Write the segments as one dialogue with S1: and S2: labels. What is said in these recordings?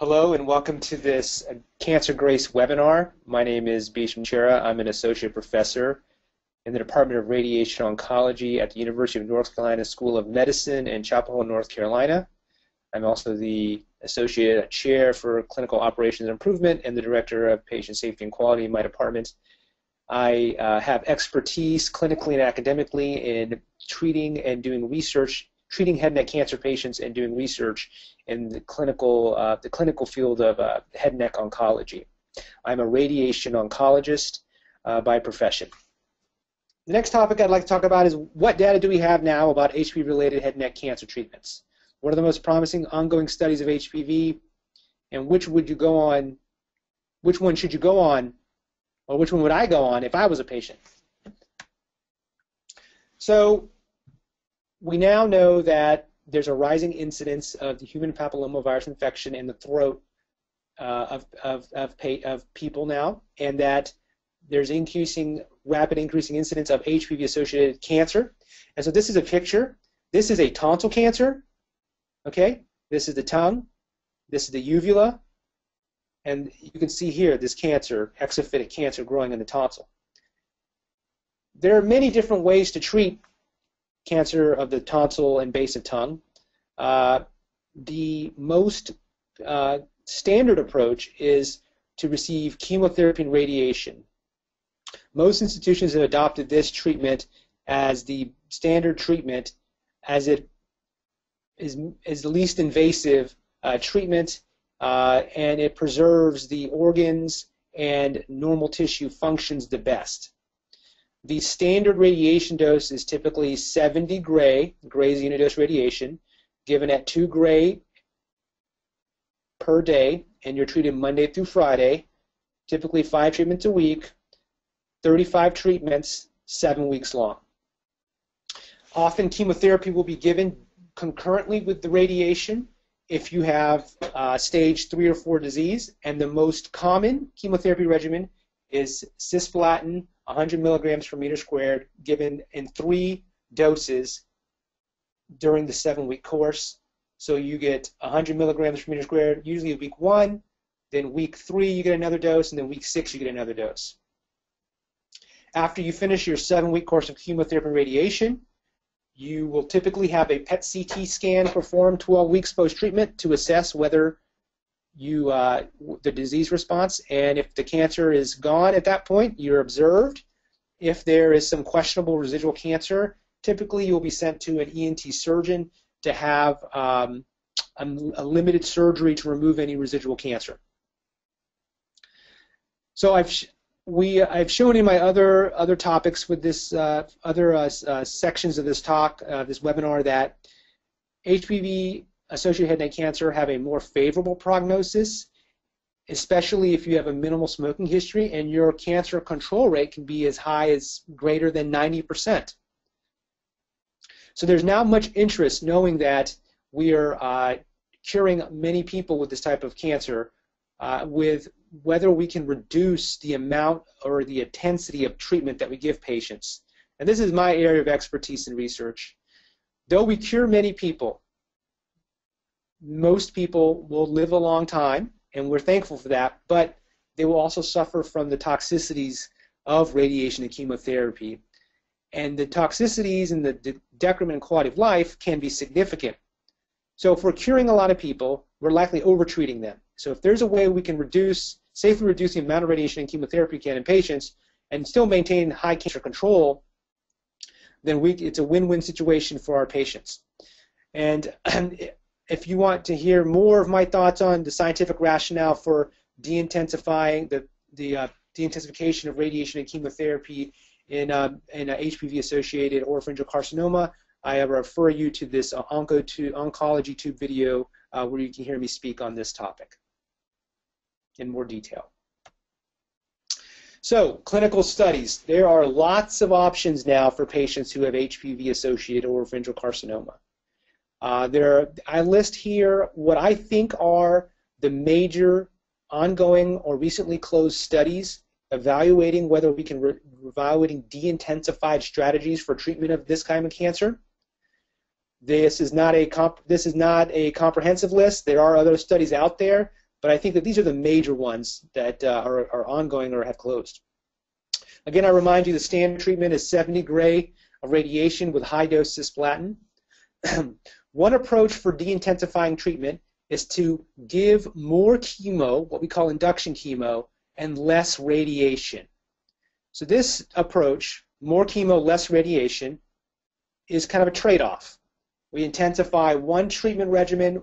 S1: Hello and welcome to this uh, Cancer Grace webinar. My name is Bhisham Chera. I'm an associate professor in the Department of Radiation Oncology at the University of North Carolina School of Medicine in Chapel Hill, North Carolina. I'm also the associate chair for clinical operations improvement and the director of patient safety and quality in my department. I uh, have expertise clinically and academically in treating and doing research treating head and neck cancer patients and doing research in the clinical, uh, the clinical field of uh, head and neck oncology. I'm a radiation oncologist uh, by profession. The next topic I'd like to talk about is what data do we have now about HPV-related head and neck cancer treatments? What are the most promising ongoing studies of HPV, and which would you go on? Which one should you go on, or which one would I go on if I was a patient? So we now know that there's a rising incidence of the human papillomavirus infection in the throat uh, of, of, of, of people now, and that there's increasing, rapid increasing incidence of HPV-associated cancer. And so this is a picture. This is a tonsil cancer. Okay, this is the tongue. This is the uvula. And you can see here this cancer, exophytic cancer growing in the tonsil. There are many different ways to treat cancer of the tonsil and base of tongue. Uh, the most uh, standard approach is to receive chemotherapy and radiation. Most institutions have adopted this treatment as the standard treatment as it is, is the least invasive uh, treatment uh, and it preserves the organs and normal tissue functions the best. The standard radiation dose is typically 70 gray, gray's unidose radiation, given at 2 gray per day, and you're treated Monday through Friday, typically five treatments a week, 35 treatments, seven weeks long. Often chemotherapy will be given concurrently with the radiation if you have uh, stage 3 or 4 disease, and the most common chemotherapy regimen is cisplatin 100 milligrams per meter squared, given in three doses during the seven-week course. So you get 100 milligrams per meter squared, usually week one, then week three you get another dose, and then week six you get another dose. After you finish your seven-week course of chemotherapy and radiation, you will typically have a PET CT scan performed 12 weeks post-treatment to assess whether you uh, the disease response, and if the cancer is gone at that point, you're observed. If there is some questionable residual cancer, typically you'll be sent to an ENT surgeon to have um, a, a, limited surgery to remove any residual cancer. So I've we I've shown in my other other topics with this uh, other uh, uh sections of this talk, uh, this webinar, that HPV associated head and neck cancer have a more favorable prognosis, especially if you have a minimal smoking history, and your cancer control rate can be as high as greater than 90%. So there's now much interest knowing that we are uh, curing many people with this type of cancer uh, with whether we can reduce the amount or the intensity of treatment that we give patients. And this is my area of expertise and research. Though we cure many people, most people will live a long time, and we're thankful for that, but they will also suffer from the toxicities of radiation and chemotherapy. And the toxicities and the decrement in quality of life can be significant. So if we're curing a lot of people, we're likely overtreating them. So if there's a way we can reduce, safely reduce the amount of radiation and chemotherapy can in patients and still maintain high cancer control, then we, it's a win-win situation for our patients. And if you want to hear more of my thoughts on the scientific rationale for de-intensifying the the uh, de-intensification of radiation and chemotherapy in uh, in HPV-associated oropharyngeal carcinoma, I refer you to this uh, onco to oncology tube video uh, where you can hear me speak on this topic in more detail. So, clinical studies. There are lots of options now for patients who have HPV-associated oropharyngeal carcinoma. Uh, there, I list here what I think are the major ongoing or recently closed studies evaluating whether we can re- evaluating de-intensified strategies for treatment of this kind of cancer. This is not a comp- this is not a comprehensive list. There are other studies out there, but I think that these are the major ones that uh, are, are ongoing or have closed. Again, I remind you the standard treatment is 70 gray of radiation with high dose cisplatin. One approach for de-intensifying treatment is to give more chemo, what we call induction chemo, and less radiation. So this approach, more chemo, less radiation, is kind of a trade-off. We intensify one treatment regimen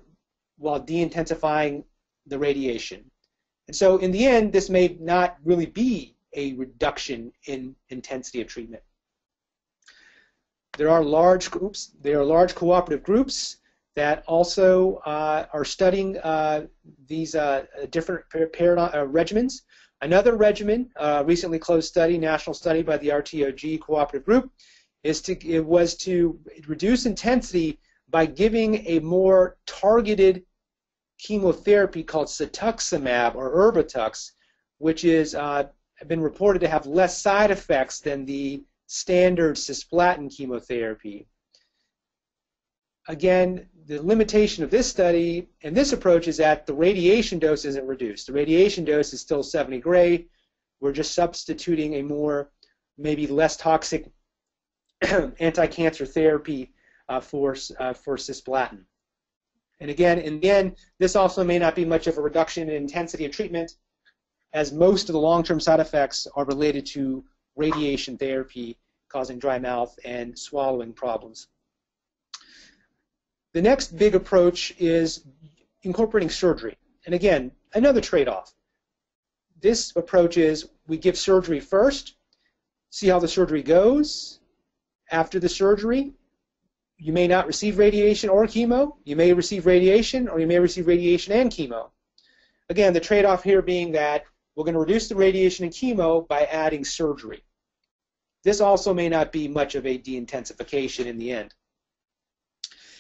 S1: while de-intensifying the radiation. And so in the end, this may not really be a reduction in intensity of treatment. There are large groups, there are large cooperative groups that also uh, are studying uh, these uh, different uh, regimens. Another regimen, uh, recently closed study, national study by the RTOG cooperative group, is to it was to reduce intensity by giving a more targeted chemotherapy called cetuximab or Erbitux, which is uh, been reported to have less side effects than the standard cisplatin chemotherapy. Again, the limitation of this study and this approach is that the radiation dose isn't reduced. The radiation dose is still 70 gray. We're just substituting a more, maybe less toxic anti-cancer therapy uh, for, uh, for cisplatin. And again, in the end, this also may not be much of a reduction in intensity of treatment, as most of the long-term side effects are related to radiation therapy causing dry mouth and swallowing problems. The next big approach is incorporating surgery. And again, another trade-off. This approach is we give surgery first, see how the surgery goes. After the surgery, you may not receive radiation or chemo. You may receive radiation or you may receive radiation and chemo. Again, the trade-off here being that we're going to reduce the radiation and chemo by adding surgery. This also may not be much of a de-intensification in the end.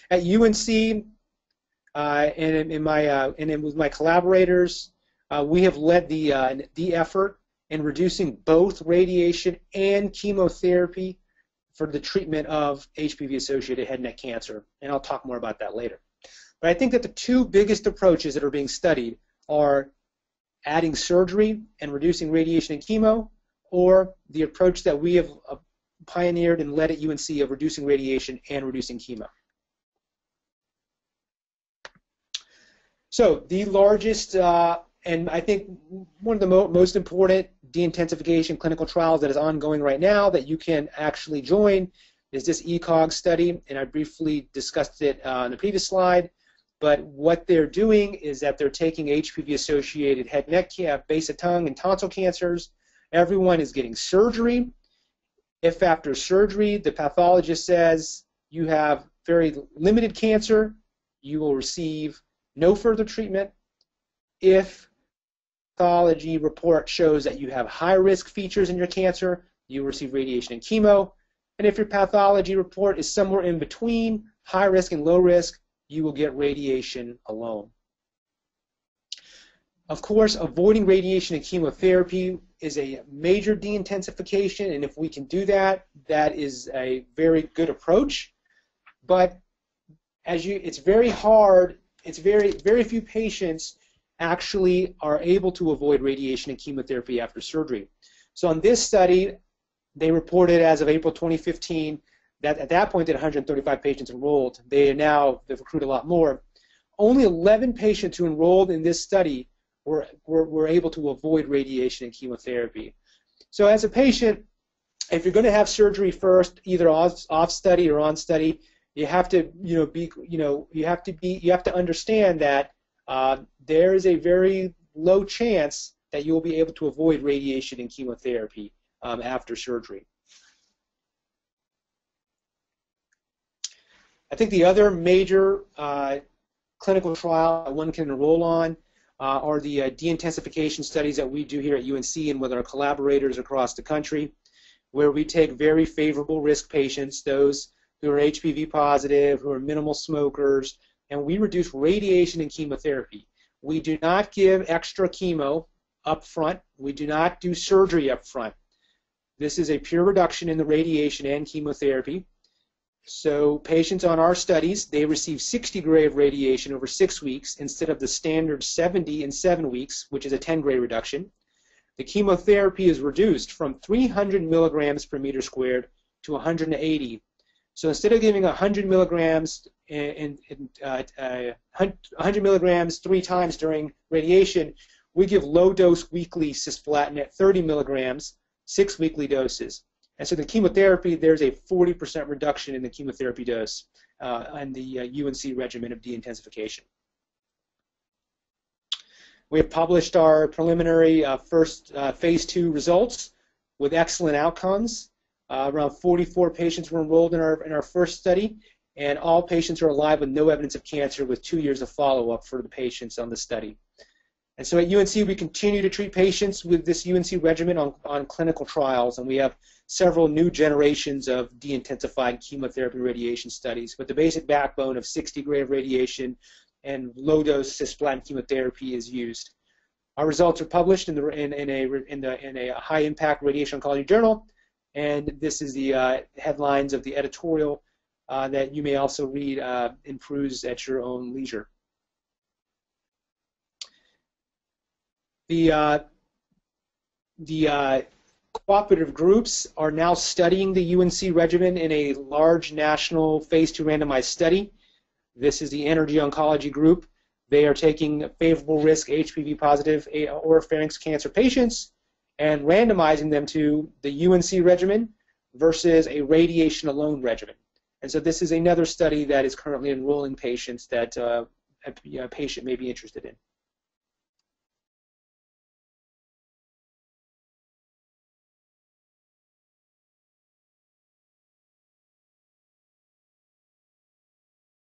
S1: At UNC, uh, and in my uh, and with my collaborators, uh, we have led the uh, the effort in reducing both radiation and chemotherapy for the treatment of HPV-associated head and neck cancer, and I'll talk more about that later. But I think that the two biggest approaches that are being studied are adding surgery and reducing radiation and chemo, or the approach that we have uh, pioneered and led at UNC of reducing radiation and reducing chemo. So the largest, uh, and I think one of the mo most important de-intensification clinical trials that is ongoing right now that you can actually join is this ECOG study, and I briefly discussed it uh, on the previous slide. But what they're doing is that they're taking HPV-associated head, neck, base of tongue, and tonsil cancers. Everyone is getting surgery. If after surgery the pathologist says you have very limited cancer, you will receive no further treatment. If pathology report shows that you have high risk features in your cancer, you will receive radiation and chemo. And if your pathology report is somewhere in between high risk and low risk, you will get radiation alone. Of course, avoiding radiation and chemotherapy is a major de-intensification, and if we can do that, that is a very good approach. But as you, it's very hard. It's very very few patients actually are able to avoid radiation and chemotherapy after surgery. So in this study, they reported as of April 2015 that at that point, they had 135 patients enrolled. They are now they've recruited a lot more. Only 11 patients who enrolled in this study were, were, were able to avoid radiation and chemotherapy. So as a patient, if you're going to have surgery first, either off, off study or on study, you have to you know be you know you have to be you have to understand that uh, there is a very low chance that you will be able to avoid radiation and chemotherapy um, after surgery. I think the other major uh, clinical trial that one can enroll on uh, are the uh, de-intensification studies that we do here at UNC and with our collaborators across the country, where we take very favorable risk patients, those who are HPV positive, who are minimal smokers, and we reduce radiation and chemotherapy. We do not give extra chemo up front. We do not do surgery up front. This is a pure reduction in the radiation and chemotherapy So patients on our studies, they receive 60 gray of radiation over six weeks instead of the standard 70 in seven weeks, which is a 10 gray reduction. The chemotherapy is reduced from 300 milligrams per meter squared to 180. So instead of giving 100 milligrams in, in uh, uh, 100 milligrams three times during radiation, we give low dose weekly cisplatin at 30 milligrams, six weekly doses. And so the chemotherapy, there's a 40% reduction in the chemotherapy dose uh, and the uh, UNC regimen of deintensification. We have published our preliminary uh, first uh, phase two results with excellent outcomes. Uh, around 44 patients were enrolled in our, in our first study, and all patients are alive with no evidence of cancer with two years of follow-up for the patients on the study. And so at UNC, we continue to treat patients with this UNC regimen on, on clinical trials, and we have several new generations of de-intensified chemotherapy radiation studies. But the basic backbone of 60 gray of radiation and low-dose cisplatin chemotherapy is used. Our results are published in, the, in, in a, in, the, in a high-impact radiation oncology journal, and this is the uh, headlines of the editorial uh, that you may also read uh, in peruse at your own leisure. The, uh, the uh, cooperative groups are now studying the UNC regimen in a large national phase two randomized study. This is the NRG Oncology Group. They are taking favorable risk HPV positive oropharynx cancer patients and randomizing them to the UNC regimen versus a radiation alone regimen. And so this is another study that is currently enrolling patients that uh, a, a patient may be interested in.